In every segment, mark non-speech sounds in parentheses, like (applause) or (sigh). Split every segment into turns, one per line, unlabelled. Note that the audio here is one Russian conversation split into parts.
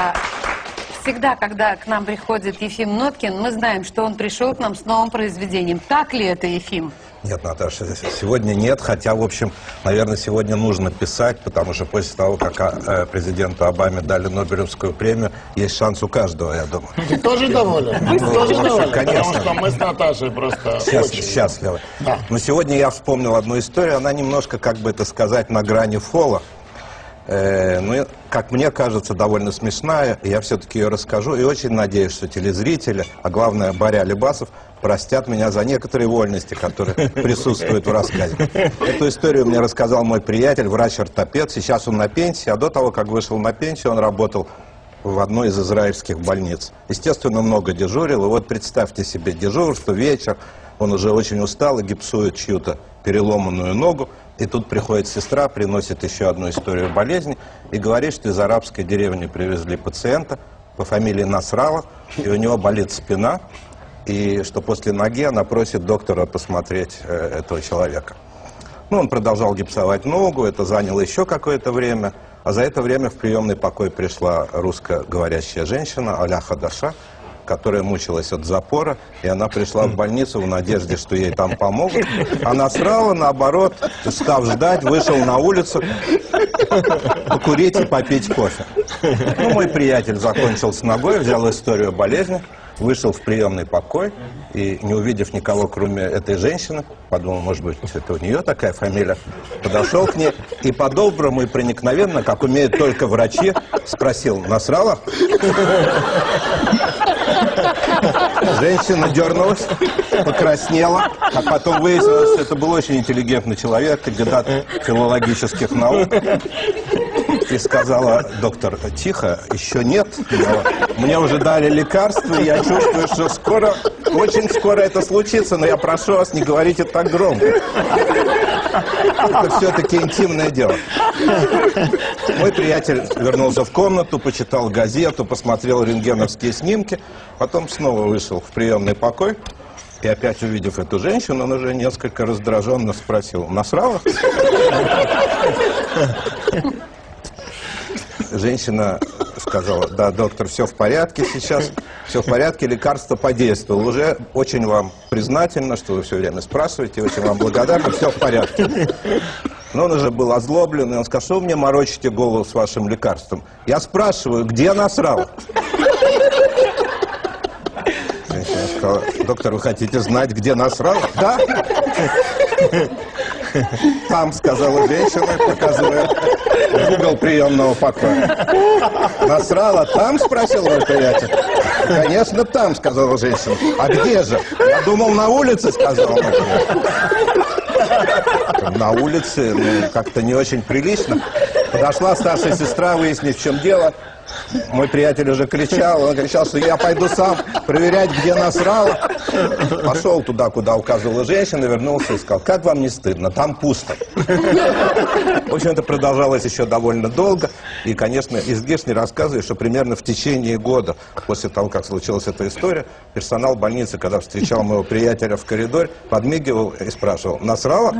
А, Всегда, когда к нам приходит Ефим Ноткин, мы знаем, что он пришел к нам с новым произведением. Так ли это, Ефим?
Нет, Наташа, сегодня нет, хотя, в общем, наверное, сегодня нужно писать, потому что после того, как а, э, президенту Обаме дали Нобелевскую премию, есть шанс у каждого, я думаю.
Ты тоже доволен? Тоже доволен?
конечно.
Потому что мы с Наташей просто
счастливы. Но сегодня я вспомнил одну историю, она немножко, как бы это сказать, на грани фола. Э, ну, как мне кажется, довольно смешная. Я все-таки ее расскажу. И очень надеюсь, что телезрители, а главное, Боря Лебасов, простят меня за некоторые вольности, которые (laughs) присутствуют в рассказе. Эту историю мне рассказал мой приятель, врач-ортопед. Сейчас он на пенсии, а до того, как вышел на пенсию, он работал в одной из израильских больниц. Естественно, много дежурил. И вот представьте себе дежурство, вечер, он уже очень устал и гипсует чью-то переломанную ногу. И тут приходит сестра, приносит еще одну историю болезни и говорит, что из арабской деревни привезли пациента по фамилии Насрала, и у него болит спина, и что после ноги она просит доктора посмотреть э, этого человека. Ну, он продолжал гипсовать ногу, это заняло еще какое-то время. А за это время в приемный покой пришла русскоговорящая женщина, Аля Хадаша, которая мучилась от запора, и она пришла в больницу в надежде, что ей там помогут. Она срала, наоборот, став ждать, вышел на улицу покурить и попить кофе. Ну, мой приятель закончил с ногой, взял историю болезни, вышел в приемный покой и, не увидев никого, кроме этой женщины, подумал, может быть, это у нее такая фамилия, подошел к ней и по-доброму и проникновенно, как умеют только врачи, спросил, насрала? Женщина дернулась, покраснела, а потом выяснилось, что это был очень интеллигентный человек, кандидат филологических наук. И сказала, доктор, тихо, еще нет, но мне уже дали лекарства, я чувствую, что скоро, очень скоро это случится, но я прошу вас, не говорите так громко. Это все-таки интимное дело. Мой приятель вернулся в комнату, почитал газету, посмотрел рентгеновские снимки, потом снова вышел в приемный покой. И опять увидев эту женщину, он уже несколько раздраженно спросил, насрала? Женщина сказала, да, доктор, все в порядке сейчас, все в порядке, лекарство подействовало. Уже очень вам признательно, что вы все время спрашиваете, очень вам благодарна, все в порядке. Но он уже был озлоблен, и он сказал, что вы мне морочите голову с вашим лекарством. Я спрашиваю, где насрал? Женщина сказала, доктор, вы хотите знать, где насрал? Да. Там, сказала женщина, показывая угол приемного покоя. Насрала там, спросил мой приятель. Конечно, там, сказала женщина. А где же? Я думал, на улице, сказал мой приятель. На улице, ну, как-то не очень прилично. Подошла старшая сестра выяснить, в чем дело. Мой приятель уже кричал, он кричал, что я пойду сам проверять, где насрал. Пошел туда, куда указывала женщина, вернулся и сказал, как вам не стыдно, там пусто. В общем, это продолжалось еще довольно долго. И, конечно, излишне рассказываю, что примерно в течение года, после того, как случилась эта история, персонал больницы, когда встречал моего приятеля в коридоре, подмигивал и спрашивал, насрала?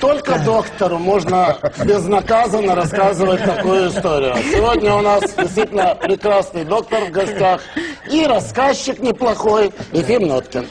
Только доктору можно безнаказанно рассказывать такую историю. Сегодня у нас действительно прекрасный доктор в гостях и рассказчик неплохой Ефим Ноткин.